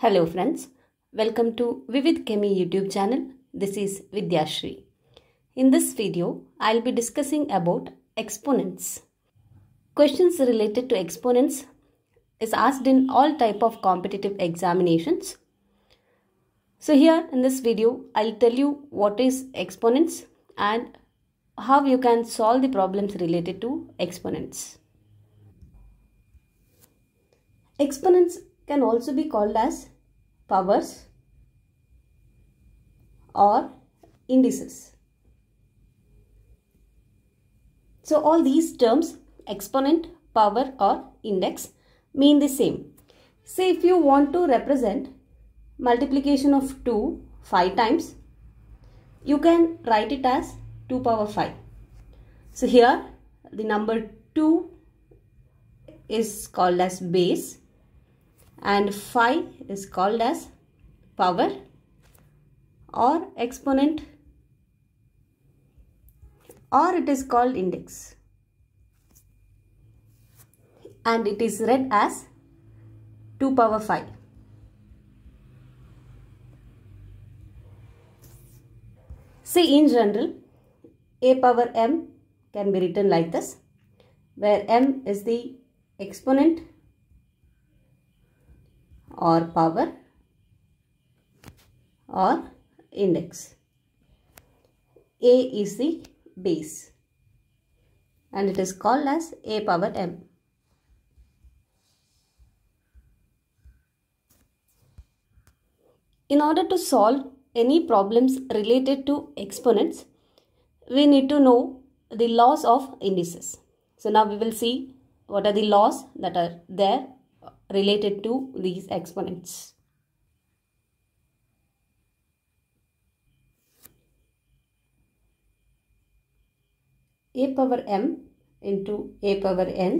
Hello friends, welcome to ViVid Chemie YouTube channel. This is Vidyashree. In this video, I'll be discussing about exponents. Questions related to exponents is asked in all type of competitive examinations. So here in this video, I'll tell you what is exponents and how you can solve the problems related to exponents. Exponents can also be called as powers or indices. So all these terms exponent, power or index mean the same. Say if you want to represent multiplication of 2 5 times, you can write it as 2 power 5. So here the number 2 is called as base and phi is called as power or exponent or it is called index and it is read as 2 power 5. See in general a power m can be written like this where m is the exponent or power or index. A is the base and it is called as a power m. In order to solve any problems related to exponents, we need to know the laws of indices. So now we will see what are the laws that are there related to these exponents. a power m into a power n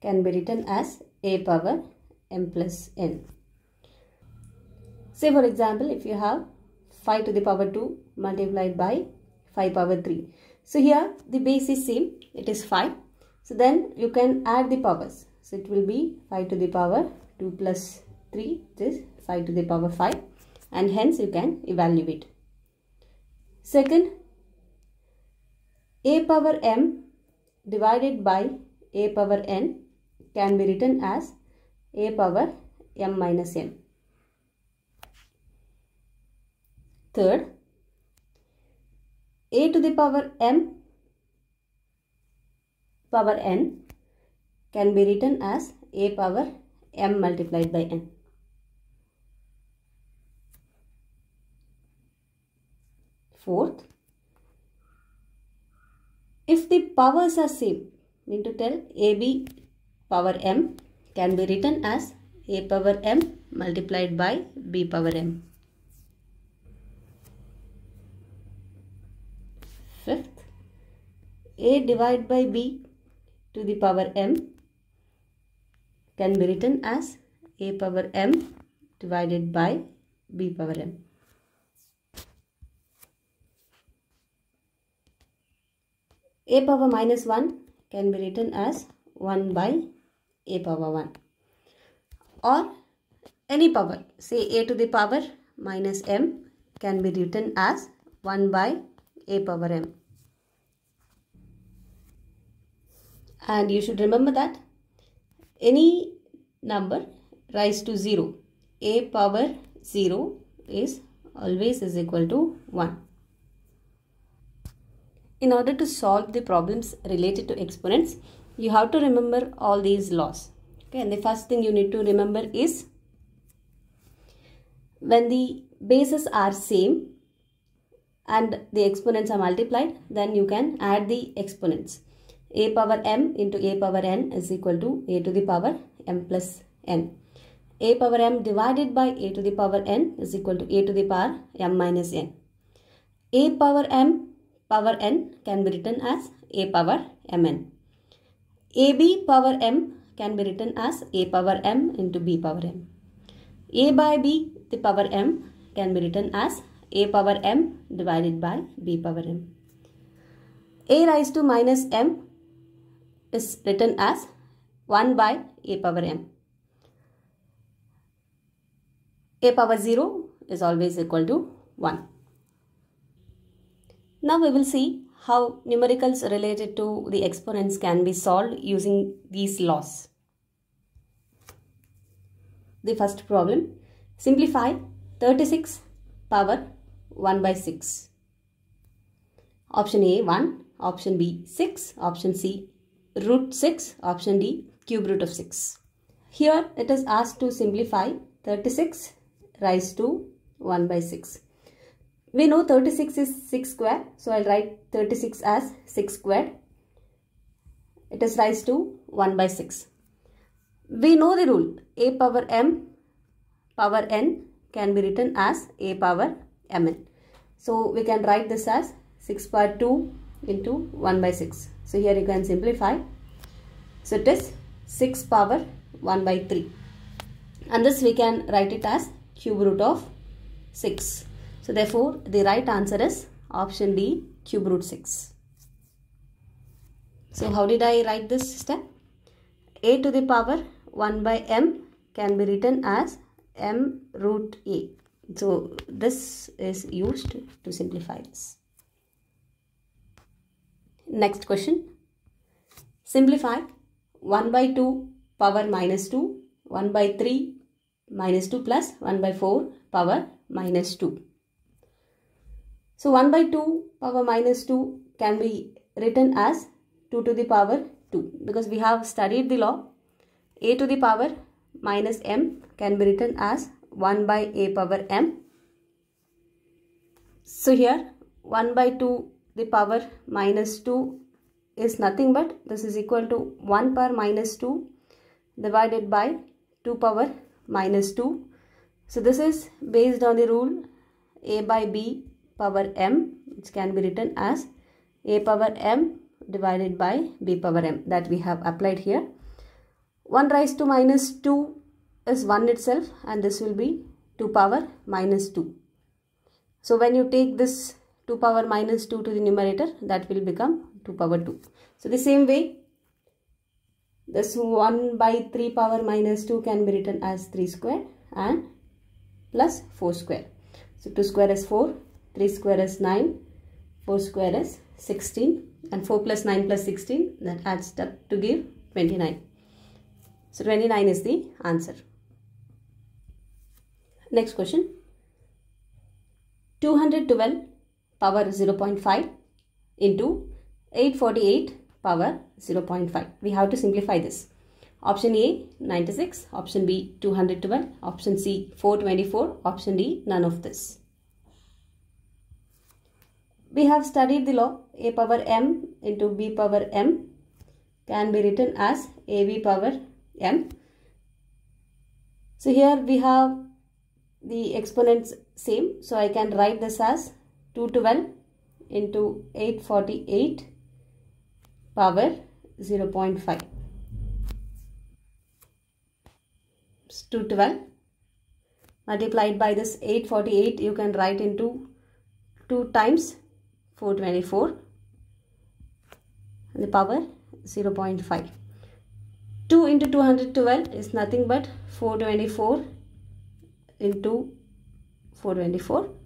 can be written as a power m plus n. Say for example, if you have 5 to the power 2 multiplied by 5 power 3. So here the base is same, it is 5. So then you can add the powers. It will be 5 to the power 2 plus 3, this 5 to the power 5 and hence you can evaluate. Second, a power m divided by a power n can be written as a power m minus n. Third, a to the power m power n can be written as a power m multiplied by n. Fourth, if the powers are same, mean to tell AB power m can be written as a power m multiplied by b power m. Fifth, a divided by b to the power m can be written as a power m divided by b power m. a power minus 1 can be written as 1 by a power 1 or any power say a to the power minus m can be written as 1 by a power m and you should remember that any number rise to 0 a power 0 is always is equal to 1 in order to solve the problems related to exponents, you have to remember all these laws. Okay, and the first thing you need to remember is when the bases are same and the exponents are multiplied, then you can add the exponents. A power m into a power n is equal to a to the power m plus n. a power m divided by a to the power n is equal to a to the power m minus n. a power m power n can be written as a power mn. ab power m can be written as a power m into b power m. a by b the power m can be written as a power m divided by b power m. a raised to minus m is written as 1 by a power m. a power 0 is always equal to 1. Now we will see how numericals related to the exponents can be solved using these laws. The first problem, simplify 36 power 1 by 6. Option A 1, option B 6, option C root 6, option D cube root of 6. Here it is asked to simplify 36 raised to 1 by 6. We know 36 is 6 square. So I'll write 36 as 6 squared. It is raised to 1 by 6. We know the rule. a power m power n can be written as a power mn. So we can write this as 6 power 2 into 1 by 6. So here you can simplify. So it is 6 power 1 by 3. And this we can write it as cube root of 6. So therefore the right answer is option D cube root 6. So how did I write this step? a to the power 1 by m can be written as m root a. So this is used to simplify this. Next question. Simplify 1 by 2 power minus 2, 1 by 3 minus 2 plus 1 by 4 power minus 2. So 1 by 2 power minus 2 can be written as 2 to the power 2 because we have studied the law a to the power minus m can be written as 1 by a power m. So here 1 by 2 the power minus 2 is nothing but this is equal to 1 power minus 2 divided by 2 power minus 2. So this is based on the rule a by b power m which can be written as a power m divided by b power m that we have applied here. 1 raised to minus 2 is 1 itself and this will be 2 power minus 2. So when you take this 2 power minus 2 to the numerator that will become 2 power 2. So the same way this 1 by 3 power minus 2 can be written as 3 square and plus 4 square. So 2 square is 4, 3 square is 9, 4 square is 16 and 4 plus 9 plus 16 that adds up to give 29. So 29 is the answer. Next question. 212 power 0.5 into 848 power 0.5. We have to simplify this. Option A 96, option B 212, option C 424, option D none of this. We have studied the law A power m into B power m can be written as AB power m. So here we have the exponents same. So I can write this as 212 into 848 power 0.5. 212 multiplied by this 848 you can write into 2 times 424 the power 0.5. 2 into 212 is nothing but 424 into 424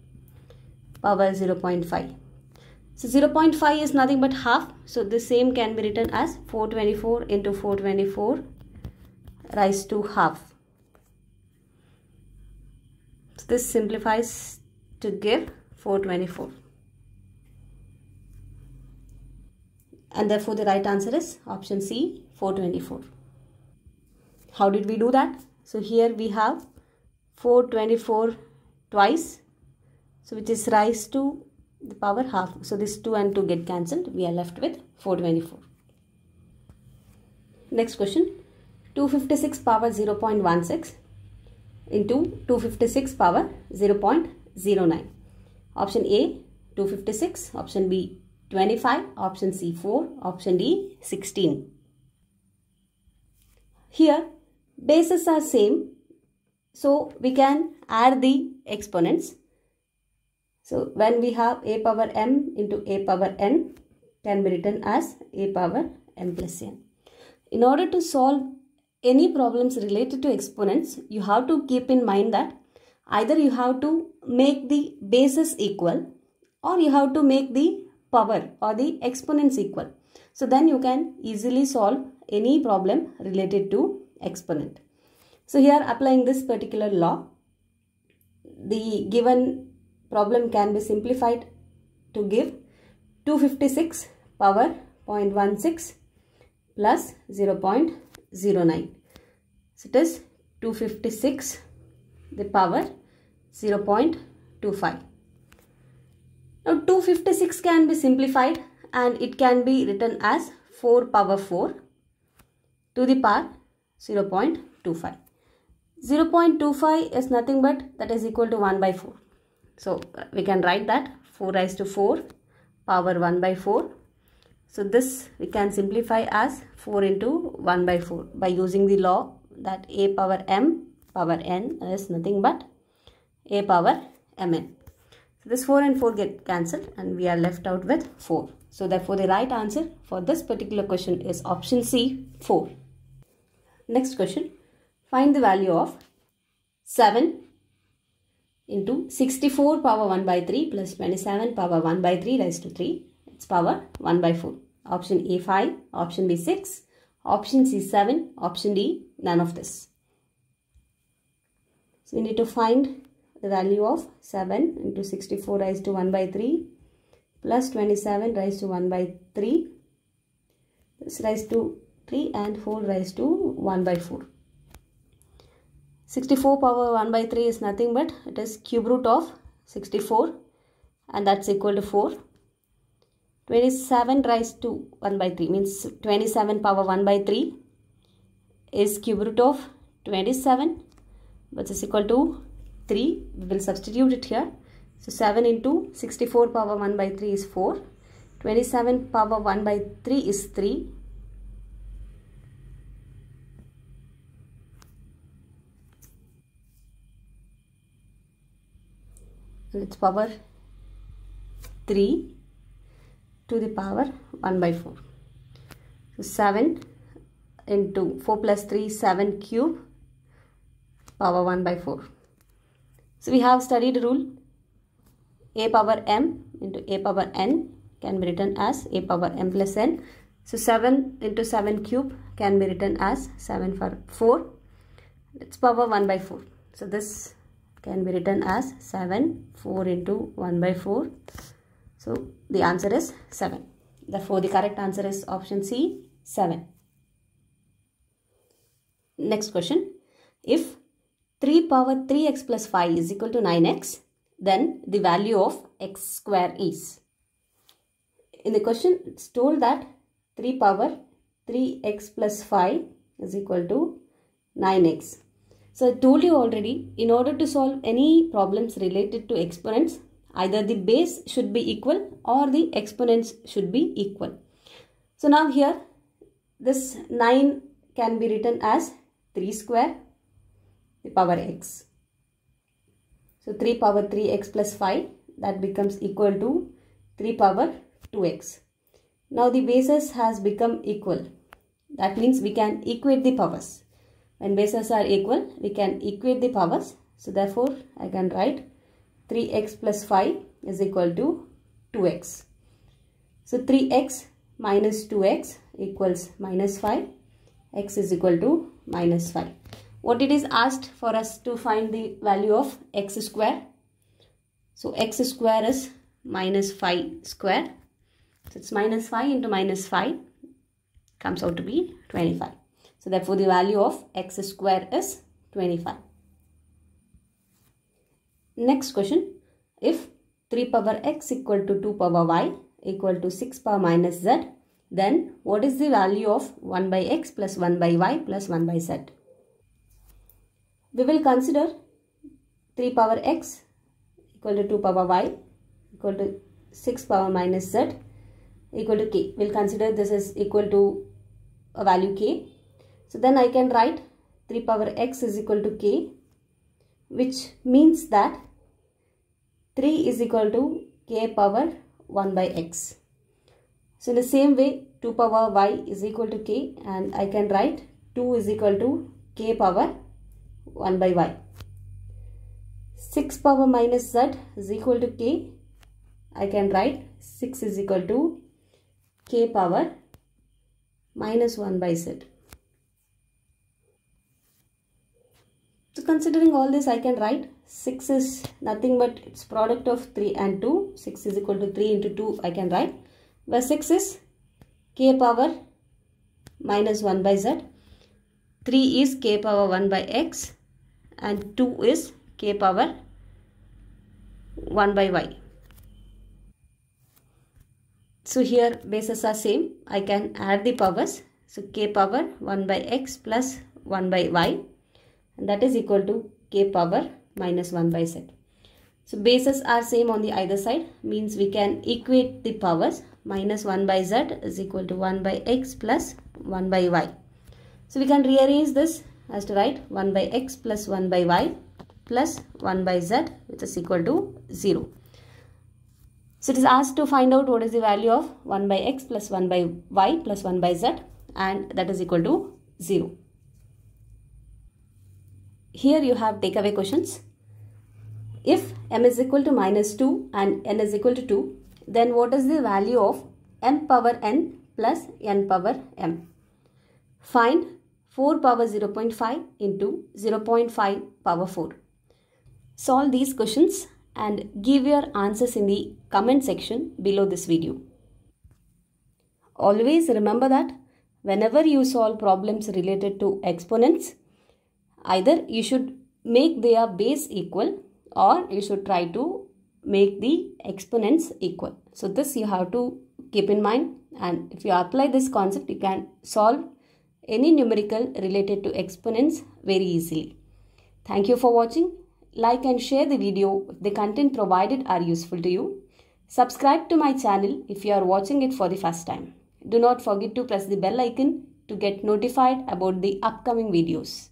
power 0.5. So 0.5 is nothing but half. So the same can be written as 424 into 424 raised to half. So this simplifies to give 424. And therefore the right answer is option C 424. How did we do that? So here we have 424 twice so which is raised to the power half. So this 2 and 2 get cancelled. We are left with 424. Next question. 256 power 0.16 into 256 power 0.09. Option A 256, option B 25, option C 4, option D 16. Here bases are same so we can add the exponents so when we have a power m into a power n can be written as a power m plus n. In order to solve any problems related to exponents, you have to keep in mind that either you have to make the bases equal or you have to make the power or the exponents equal. So then you can easily solve any problem related to exponent. So here applying this particular law, the given problem can be simplified to give 256 power 0.16 plus 0.09. So it is 256 the power 0.25. Now 256 can be simplified and it can be written as 4 power 4 to the power 0.25. 0.25 is nothing but that is equal to 1 by 4. So we can write that 4 raised to 4 power 1 by 4. So this we can simplify as 4 into 1 by 4 by using the law that a power m power n is nothing but a power mn. So this 4 and 4 get cancelled and we are left out with 4. So therefore the right answer for this particular question is option C 4. Next question. Find the value of 7 into 64 power 1 by 3 plus 27 power 1 by 3 raised to 3. Its power 1 by 4. Option A 5, option B 6, option C 7, option D none of this. So we need to find the value of 7 into 64 raised to 1 by 3 plus 27 raised to 1 by 3. This raised to 3 and 4 raised to 1 by 4. 64 power 1 by 3 is nothing but it is cube root of 64 and that's equal to 4. 27 raised to 1 by 3 means 27 power 1 by 3 is cube root of 27 which is equal to 3. We will substitute it here. So 7 into 64 power 1 by 3 is 4. 27 power 1 by 3 is 3 its power 3 to the power 1 by 4. So 7 into 4 plus 3 7 cube power 1 by 4. So we have studied rule a power m into a power n can be written as a power m plus n. So 7 into 7 cube can be written as 7 for 4. Its power 1 by 4. So this can be written as 7 4 into 1 by 4 so the answer is 7 therefore the correct answer is option c 7 next question. If 3 power 3x plus 5 is equal to 9x then the value of x square is. In the question it's told that 3 power 3x plus 5 is equal to 9x so I told you already, in order to solve any problems related to exponents, either the base should be equal or the exponents should be equal. So now here, this 9 can be written as 3 square the power x. So 3 power 3x plus 5 that becomes equal to 3 power 2x. Now the bases has become equal. That means we can equate the powers. When bases are equal, we can equate the powers. So therefore, I can write 3x plus 5 is equal to 2x. So 3x minus 2x equals minus 5. x is equal to minus 5. What it is asked for us to find the value of x square. So x square is minus 5 square. So it's minus 5 into minus 5 comes out to be 25. So therefore the value of x square is 25. Next question. If 3 power x equal to 2 power y equal to 6 power minus z, then what is the value of 1 by x plus 1 by y plus 1 by z? We will consider 3 power x equal to 2 power y equal to 6 power minus z equal to k. We will consider this is equal to a value k so then I can write 3 power x is equal to k which means that 3 is equal to k power 1 by x. So in the same way 2 power y is equal to k and I can write 2 is equal to k power 1 by y. 6 power minus z is equal to k. I can write 6 is equal to k power minus 1 by z. So considering all this I can write 6 is nothing but its product of 3 and 2. 6 is equal to 3 into 2 I can write. Where 6 is k power minus 1 by z. 3 is k power 1 by x and 2 is k power 1 by y. So here bases are same. I can add the powers. So k power 1 by x plus 1 by y and that is equal to k power minus 1 by z. So bases are same on the either side means we can equate the powers minus 1 by z is equal to 1 by x plus 1 by y. So we can rearrange this as to write 1 by x plus 1 by y plus 1 by z which is equal to 0. So it is asked to find out what is the value of 1 by x plus 1 by y plus 1 by z and that is equal to 0. Here you have takeaway questions. If m is equal to minus 2 and n is equal to 2, then what is the value of m power n plus n power m? Find 4 power 0.5 into 0.5 power 4. Solve these questions and give your answers in the comment section below this video. Always remember that whenever you solve problems related to exponents, either you should make their base equal or you should try to make the exponents equal. So this you have to keep in mind and if you apply this concept you can solve any numerical related to exponents very easily. Thank you for watching. Like and share the video if the content provided are useful to you. Subscribe to my channel if you are watching it for the first time. Do not forget to press the bell icon to get notified about the upcoming videos.